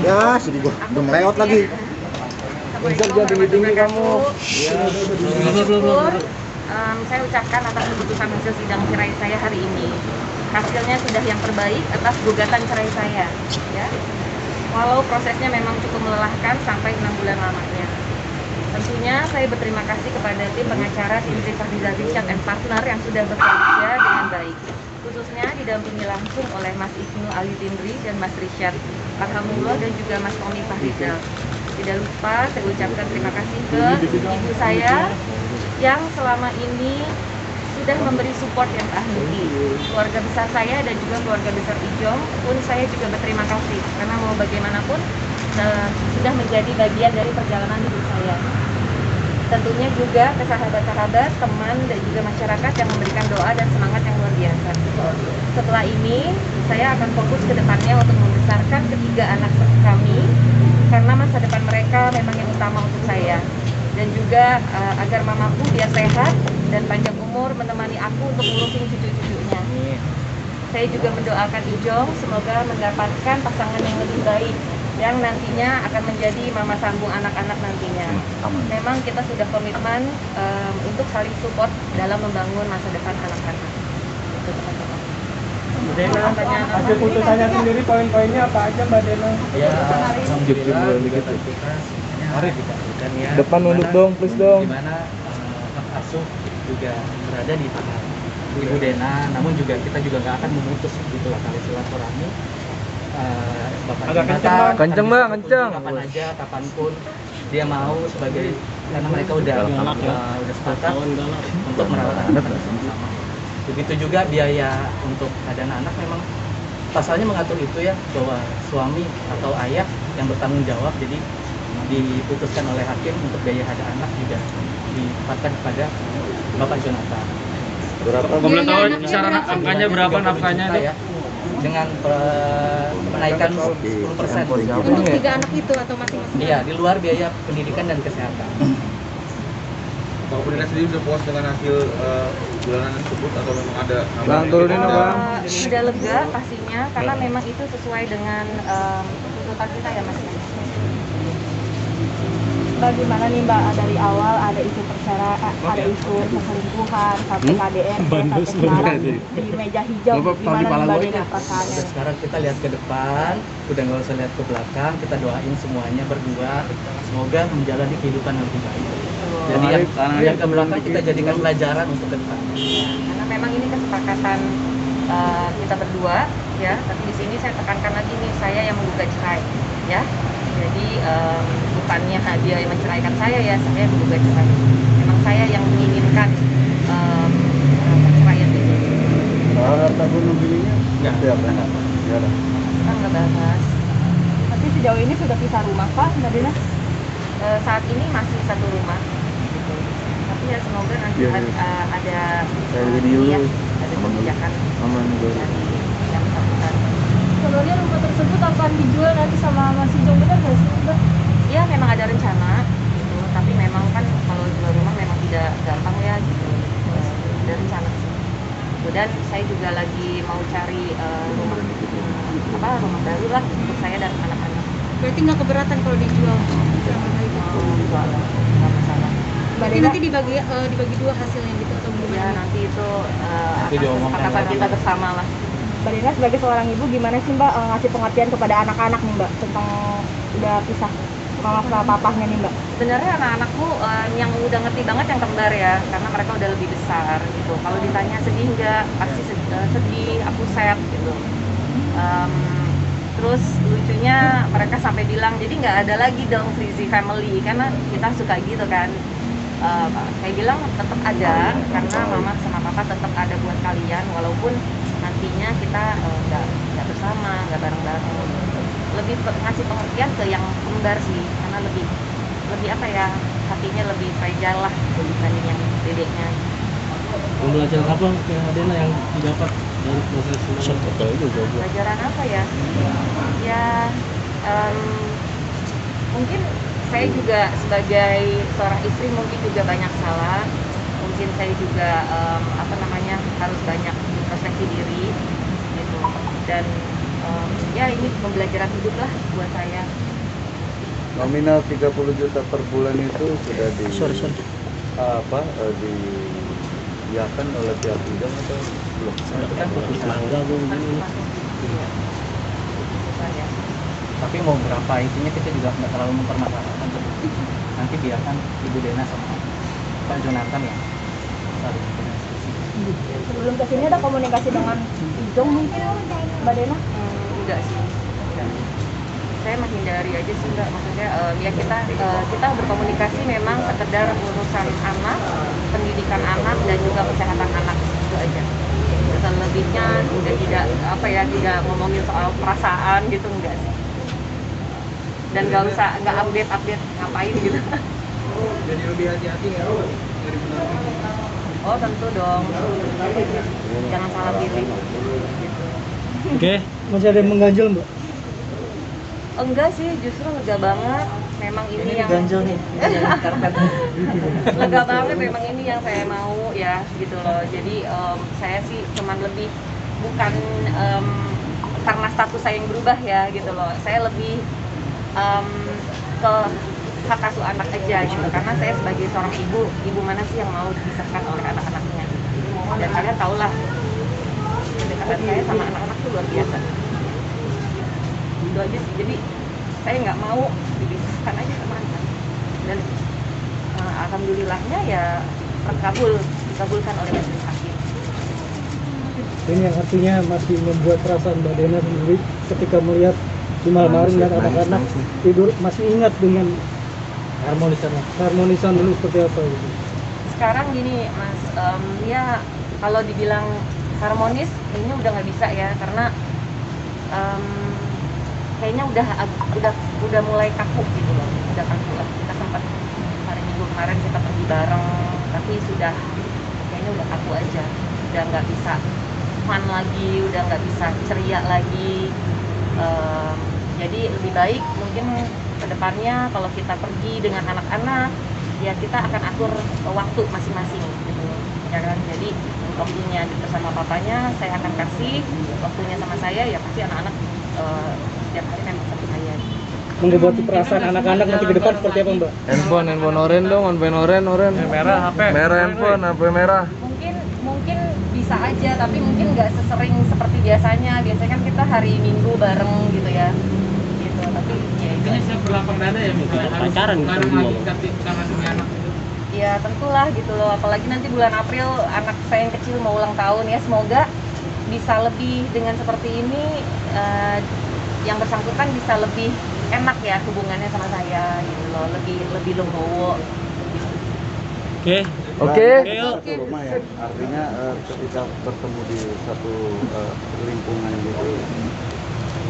Ya, sedih gua. Udah melewat lagi. Bisa jangan tinggi-tinggi kamu. Syukur, em, saya ucapkan atas keputusan hasil sidang cerai saya hari ini. Hasilnya sudah yang terbaik atas gugatan cerai saya. Ya. Walau prosesnya memang cukup melelahkan sampai enam bulan lamanya. Tentunya saya berterima kasih kepada tim pengacara Sindri Fahriza Richard and Partner yang sudah bekerja dengan baik. Khususnya didampingi langsung oleh Mas Ibnu Ali Tindri dan Mas Richard Alhamdulillah dan juga Mas Tommy Fahrizal. Tidak lupa saya ucapkan terima kasih ke ibu saya yang selama ini sudah memberi support yang tak henti. Keluarga besar saya dan juga keluarga besar Ijong pun saya juga berterima kasih karena mau bagaimanapun eh, sudah menjadi bagian dari perjalanan hidup saya. Tentunya juga ke sahabat-sahabat, teman dan juga masyarakat yang memberikan doa dan semangat yang. Setelah ini, saya akan fokus ke depannya untuk membesarkan ketiga anak kami karena masa depan mereka memang yang utama untuk saya dan juga eh, agar mamaku biar sehat dan panjang umur menemani aku untuk ngurusin cucu-cucunya. Saya juga mendoakan Ijong semoga mendapatkan pasangan yang lebih baik yang nantinya akan menjadi mama sambung anak-anak nantinya. Aman. Memang kita sudah komitmen em, untuk saling support dalam membangun masa depan anak-anak. Itu teman-teman. Dena, hasil putusannya sendiri poin-poinnya apa aja Mbak Dena? Ya, Kemarin. alhamdulillah dikit. Mari kita ya. Depan nunduk dong, please dong. Di mana eh, hak asuh juga berada di tangan Ibu Dena, namun juga kita juga nggak akan memutus gitu lah kali silaturahmi. Eh, Bapak Agak kenceng, Kenceng, Bang, kenceng. Kapan aja, kapan pun dia mau sebagai karena mereka udah eh, udah sepakat untuk merawat anak bersama-sama. Begitu juga biaya untuk ada anak memang pasalnya mengatur itu ya bahwa suami atau ayah yang bertanggung jawab jadi diputuskan oleh hakim untuk biaya ada anak juga ditempatkan kepada Bapak Jonathan. Berapa? Boleh tahu kisaran angkanya berapa nafkahnya ya, dengan per- kenaikan 10 persen. Untuk tiga anak itu atau masing-masing? Iya, di luar biaya pendidikan dan kesehatan. Pak Perdana sendiri sudah puas dengan hasil eh, bulanan tersebut atau memang ada Bang, turunin Bang. Eh, sudah lega pastinya karena memang itu sesuai dengan em, tuntutan kita ya mas. bagaimana nih Mbak dari awal ada isu percara ada isu perselingkuhan sampai KDN sampai sekarang di meja hijau gimana nih Mbak Dena perasaannya sekarang kita lihat ke depan, udah nggak usah lihat ke belakang. Kita doain semuanya berdua, semoga menjalani kehidupan yang lebih baik. Jadi yang, yang ke belakang kita jadikan pelajaran untuk ke depan. Karena memang ini kesepakatan eh, kita berdua ya. Tapi di sini saya tekankan lagi nih saya yang menggugat cerai ya. Jadi em, bukannya dia yang menceraikan saya ya, saya yang menggugat cerai. Memang saya yang menginginkan em, perceraian itu. Harta bunuh dirinya? Nggak. Ya, benar. Ya, udah. Kita nggak bahas. tapi sejauh ini sudah pisah rumah Pak Mbak Dena Eh, saat ini masih satu rumah. Ya semoga nanti Iya, ada, iya. eh, ada dulu. ya, ada kebijakan Aman yang bersangkutan. sebenarnya rumah tersebut akan dijual nanti sama Mas Ijong benar nggak sih Mbak Ya memang ada rencana gitu, tapi memang kan kalau jual rumah memang tidak gampang ya gitu. Eh, ada rencana sih. Gitu, Dan saya juga lagi mau cari eh, rumah apa rumah baru lah untuk saya dan anak-anak. Berarti nggak keberatan kalau dijual selama hal itu. Mau jual nggak masalah. Mbak nanti dibagi eh, dibagi dua hasilnya gitu atau Ya gimana? nanti itu eh, Nanti kesepakatan kita bersama lah. Mbak Dena sebagai seorang ibu gimana sih Mbak eh, ngasih pengertian kepada anak-anak nih Mbak tentang udah pisah mama sama papahnya nih Mbak Sebenarnya anak-anakku eh, yang udah ngerti banget yang kembar ya, karena mereka udah lebih besar gitu. Kalau ditanya sedih nggak, pasti sedih, sedih, aku sad gitu. Em, terus lucunya mereka sampai bilang, jadi nggak ada lagi dong Frizi family, karena kita suka gitu kan. Eh, saya bilang tetap ada, karena mama sama papa tetap ada buat kalian, walaupun nantinya kita eh, nggak nggak bersama, nggak bareng-bareng. Lebih pe- ngasih pengertian ke yang kembar sih, karena lebih lebih apa ya hatinya lebih fragile lah gitu, dibanding yang dedeknya Pembelajaran apa yang Adena yang didapat dari proses ini? pelajaran apa ya ya em, mungkin saya juga sebagai seorang istri mungkin juga banyak salah. Mungkin saya juga em, apa namanya harus banyak introspeksi diri gitu. Dan em, ya ini pembelajaran hidup lah buat saya. Nominal 30 juta per bulan itu sudah di apa eh, di iakan oleh pihak bidang atau belum? itu kan putusan Iya. Tapi mau berapa intinya kita juga nggak terlalu mempermasalahkan. Nanti biarkan ibu Dena sama Pak Jonathan ya saling berdiskusi. Sebelum ke sini ada komunikasi dengan Ijong mungkin Mbak Dena? Hmm, enggak sih. Enggak. saya menghindari aja sih enggak maksudnya em, ya kita eh, kita berkomunikasi memang sekedar urusan anak pendidikan anak dan juga kesehatan anak itu aja. Selebihnya udah tidak apa ya tidak ngomongin soal perasaan gitu enggak sih dan nggak usah nggak update update ngapain gitu. Jadi lebih hati-hati nggak dari oh tentu dong. Jangan salah pilih. Gitu. Oke, masih ada yang mengganjal mbak? enggak sih justru lega banget. Memang ini, ini yang diganjel nih. Karpet lega banget memang ini yang saya mau ya gitu loh. Jadi em, saya sih cuman lebih bukan em, karena status saya yang berubah ya gitu loh. Saya lebih em, ke hak asuh anak aja gitu. Karena saya sebagai seorang ibu ibu mana sih yang mau dipisahkan oleh anak-anaknya? Dan kalian tau lah kedekatan saya sama anak-anak tuh luar biasa. Itu aja sih. Jadi saya nggak mau dipisahkan aja sama anak. Dan eh, alhamdulillahnya ya terkabul dikabulkan oleh majelis hakim. Ini yang artinya masih membuat perasaan Mbak Dena sendiri ketika melihat di malam hari melihat anak-anak tidur masih ingat dengan harmonisan. harmonisan dulu seperti apa gitu. sekarang gini mas em, ya kalau dibilang harmonis kayaknya udah nggak bisa ya karena em, kayaknya udah udah udah mulai kaku gitu loh udah kaku. Lah kita sempat hari minggu kemarin kita pergi bareng tapi sudah kayaknya udah kaku aja. Udah nggak bisa fun lagi udah nggak bisa ceria lagi Em, jadi lebih baik mungkin ke depannya kalau kita pergi dengan anak-anak ya kita akan atur waktu masing-masing gitu ya kan jadi waktunya bersama papanya saya akan kasih waktunya sama saya ya pasti anak-anak eh, setiap hari memang satu saya Mengobati perasaan anak-anak nanti ke depan seperti apa Mbak? Handphone, handphone oren dong, handphone oren, oren. Merah HP. Merah handphone, HP merah. mungkin mungkin bisa aja tapi mungkin nggak sesering seperti biasanya biasanya kan kita hari minggu bareng gitu ya gitu ya Ini saya berlapang dada ya misalnya Pacaran gitu, karena demi anak ya tentulah gitu loh. Apalagi nanti bulan April anak saya yang kecil mau ulang tahun ya. Semoga bisa lebih dengan seperti ini eh, yang bersangkutan bisa lebih enak ya hubungannya sama saya gitu loh. Lebih lebih legowo. Oke. Oke. Ya. Artinya eh, ketika bertemu di satu eh, lingkungan gitu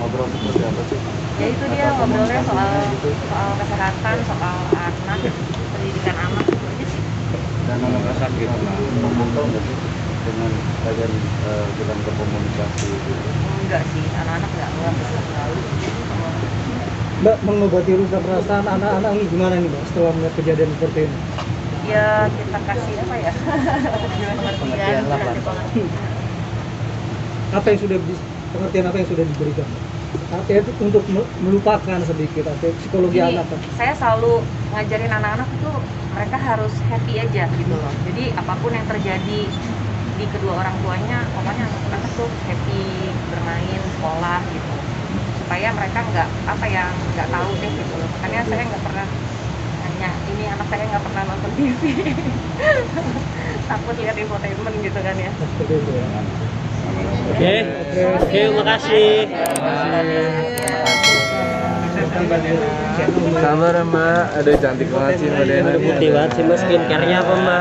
ngobrol seperti apa sih? ya itu dia Atau ngobrolnya soal gitu. soal kesehatan soal anak pendidikan anak itu aja sih dan anak sakit memantau nggak sih dengan kalian eh, bilang berkomunikasi gitu. enggak sih anak-anak enggak enggak enggak terlalu Mbak mengobati rasa perasaan anak-anak ini gimana nih Mbak setelah melihat kejadian seperti ini? ya kita kasih apa ya Pengertian lah, Pak. Apa yang sudah pengertian apa yang sudah diberikan? Itu untuk me- melupakan sedikit apa psikologi Jadi, anak kan? saya selalu ngajarin anak-anak itu mereka harus happy aja gitu loh. Jadi apa pun yang terjadi di kedua orang tuanya pokoknya anak-anak tuh happy bermain sekolah gitu. Supaya mereka nggak apa ya nggak tahu deh gitu loh. Makanya saya nggak pernah nanya ini anak saya nggak pernah nonton TV takut lihat infotainment gitu kan ya. Ya. Oke. Oke, makasih. Sabar Mbak. Aduh cantik banget sih Dena. Putih banget sih Mbak skincare-nya apa Mbak?